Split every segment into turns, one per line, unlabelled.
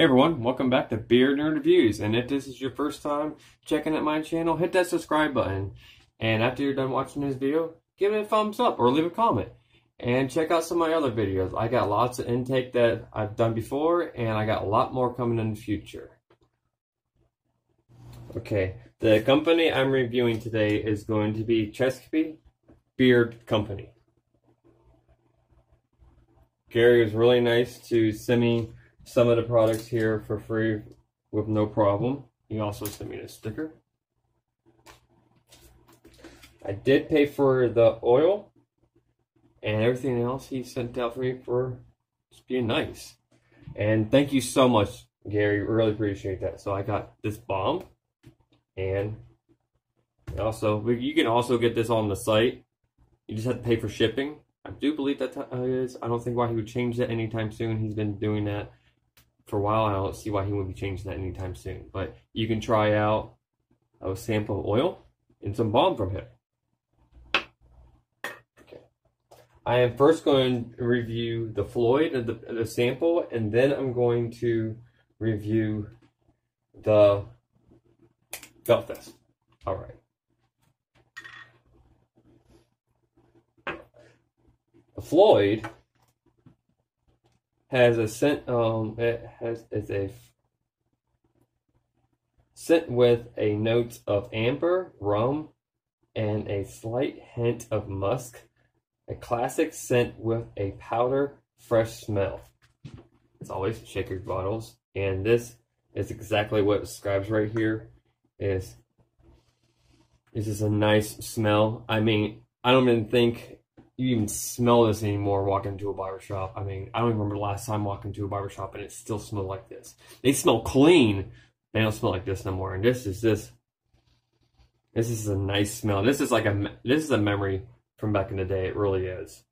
Hey everyone, welcome back to Beard Nerd Reviews. And if this is your first time checking out my channel, hit that subscribe button. And after you're done watching this video, give it a thumbs up or leave a comment. And check out some of my other videos. I got lots of intake that I've done before, and I got a lot more coming in the future. Okay, the company I'm reviewing today is going to be Chesapeake Beard Company. Gary was really nice to send me some of the products here for free with no problem. He also sent me a sticker. I did pay for the oil and everything else he sent out for me for just being nice. And thank you so much, Gary. Really appreciate that. So I got this balm and also you can also get this on the site. You just have to pay for shipping. I do believe that uh, is. I don't think why he would change that anytime soon. He's been doing that for a while. I don't see why he wouldn't be changing that anytime soon. But you can try out a sample of oil and some balm from him. Okay. I am first going to review the Floyd and the, the sample, and then I'm going to review the Belfast. All right. The Floyd has a scent. Um, it has is a scent with a note of amber, rum, and a slight hint of musk. A classic scent with a powder fresh smell. It's always shaker bottles, and this is exactly what it describes right here. Is this is a nice smell? I mean, I don't even think you even smell this anymore walking into a barber shop. I mean, I don't even remember the last time walking to a barber shop and it still smelled like this. They smell clean. They don't smell like this no more. And this is this. This is a nice smell. This is like a this is a memory from back in the day. It really is.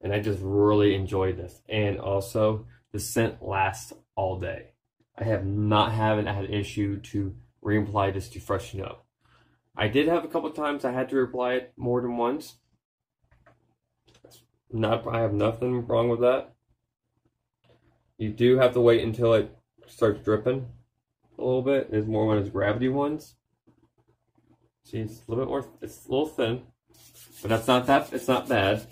And I just really enjoyed this. And also, the scent lasts all day. I have not haven't had an issue to reapply this to freshen up. I did have a couple times I had to reapply it more than once not, I have nothing wrong with that. You do have to wait until it starts dripping a little bit. There's more one of gravity ones. See, it's a little bit more, it's a little thin, but that's not that, it's not bad.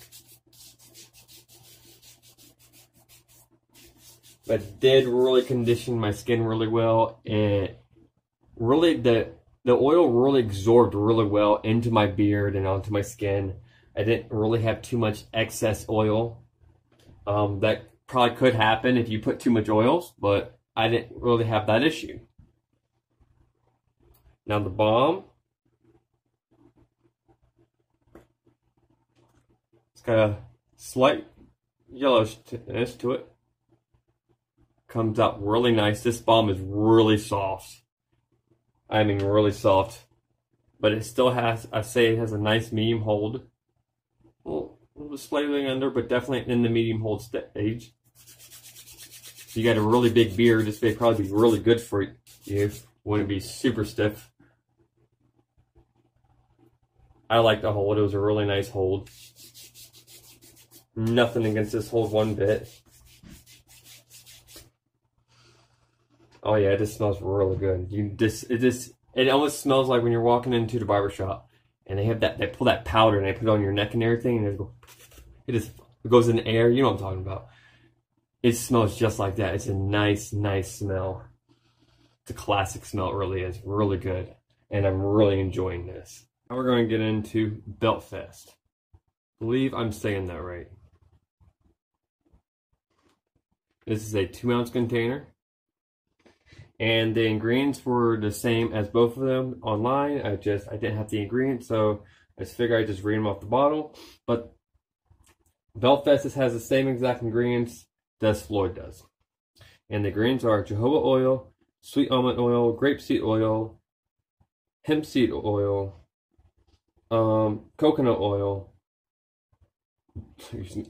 But did really condition my skin really well, and really the the oil really absorbed really well into my beard and onto my skin. I didn't really have too much excess oil. Um, that probably could happen if you put too much oils, but I didn't really have that issue. Now the balm. it's got a slight yellowishness to it. Comes out really nice. This balm is really soft. I mean really soft. But it still has, I say it has a nice medium hold well, slightly under, but definitely in the medium hold stage. If you got a really big beard, this may probably be really good for you. Wouldn't be super stiff. I like the hold. It was a really nice hold. Nothing against this hold one bit. Oh yeah, this smells really good. You this it just it almost smells like when you're walking into the barber shop and they have that they pull that powder and they put it on your neck and everything, and it, go, it just it goes in the air. You know what I'm talking about? It smells just like that. It's a nice, nice smell. It's a classic smell. It really is really good, and I'm really enjoying this. Now we're going to get into Belfast. I believe I'm saying that right. This is a two ounce container and the ingredients were the same as both of them online. I just I didn't have the ingredients, so I just figured I'd just read them off the bottle. But Belfast has the same exact ingredients as Floyd does, and the ingredients are jojoba oil, sweet almond oil, grapeseed oil, hemp seed oil, um, coconut oil.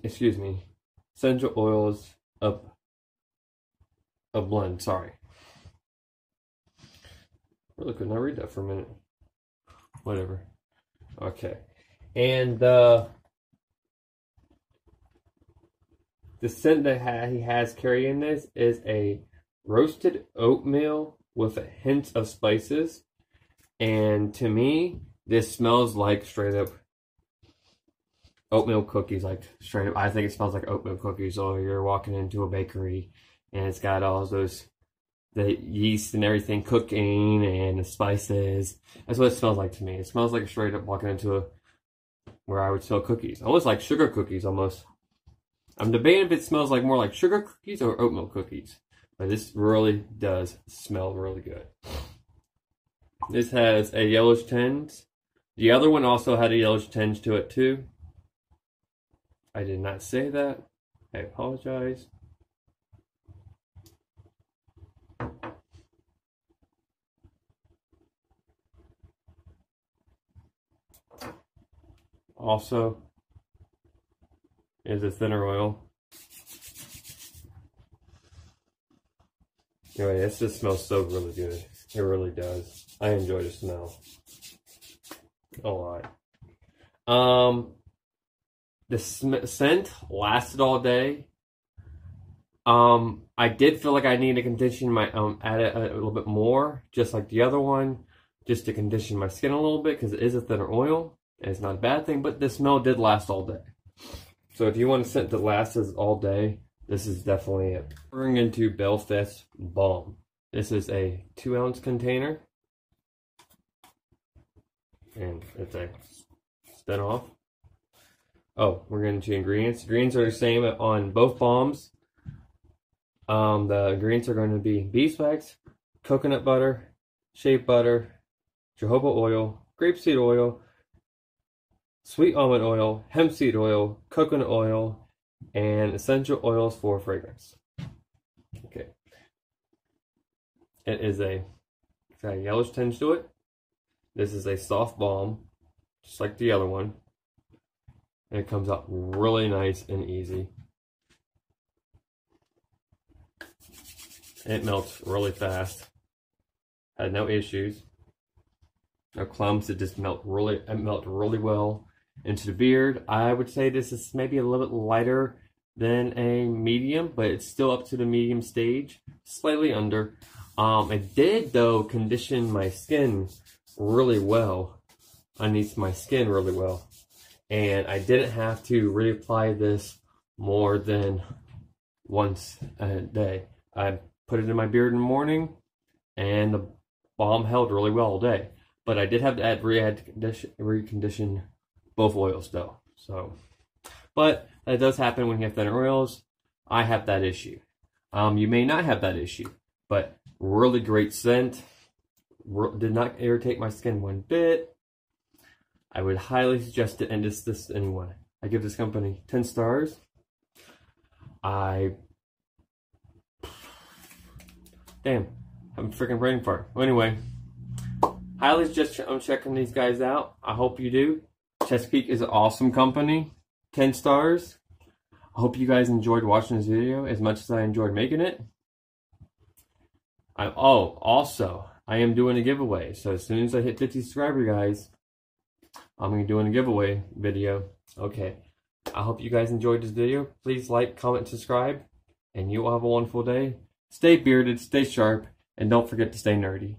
Excuse me, essential oils of a blend. Sorry. Really could not read that for a minute. Whatever. Okay. And uh, the scent that he has carrying this is a roasted oatmeal with a hint of spices. And to me, this smells like straight up oatmeal cookies, like straight up. I think it smells like oatmeal cookies. Or you're walking into a bakery and it's got all those the yeast and everything cooking and the spices. That's what it smells like to me. It smells like straight up walking into a where I would sell cookies, almost like sugar cookies, almost. I'm debating if it smells like more like sugar cookies or oatmeal cookies, but this really does smell really good. This has a yellowish tinge. The other one also had a yellowish tinge to it too. I did not say that. I apologize. Also is a thinner oil. Anyway, this just smells so really good. It really does. I enjoy the smell a lot. Um, the scent lasted all day. Um, I did feel like I needed to condition my um add it a, a little bit more, just like the other one, just to condition my skin a little bit because it is a thinner oil. It's not a bad thing, but the smell did last all day. So if you want a scent that lasts all day, this is definitely it. Going into Belfast Balm. This is a two ounce container. And it's a spin off. Oh, we're getting to ingredients. Ingredients are the same on both balms. Um, the ingredients are going to be beeswax, coconut butter, shea butter, jojoba oil, grapeseed oil, sweet almond oil, hemp seed oil, coconut oil, and essential oils for fragrance. Okay. It is a, got a yellowish tinge to it. This is a soft balm, just like the other one. And it comes out really nice and easy. It melts really fast. Had no issues. No clumps. It just melt really. It melt really well into the beard. I would say this is maybe a little bit lighter than a medium, but it's still up to the medium stage, slightly under. Um, it did though condition my skin really well, underneath my skin really well, and I didn't have to reapply this more than once a day. I put it in my beard in the morning, and the balm held really well all day. But I did have to add recondition both oils though. So, but that does happen when you have thinner oils. I have that issue. Um, you may not have that issue, but really great scent. Did not irritate my skin one bit. I would highly suggest it and this this anyone. I give this company 10 stars. I damn, I'm freaking brain fart. Well, anyway, highly suggest I'm checking these guys out. I hope you do. Chesapeake is an awesome company. 10 stars. I hope you guys enjoyed watching this video as much as I enjoyed making it. I, oh, also, I am doing a giveaway. So as soon as I hit 50 subscribers, guys, I'm going to be doing a giveaway video. Okay. I hope you guys enjoyed this video. Please like, comment, subscribe, and you will have a wonderful day. Stay bearded, stay sharp, and don't forget to stay nerdy.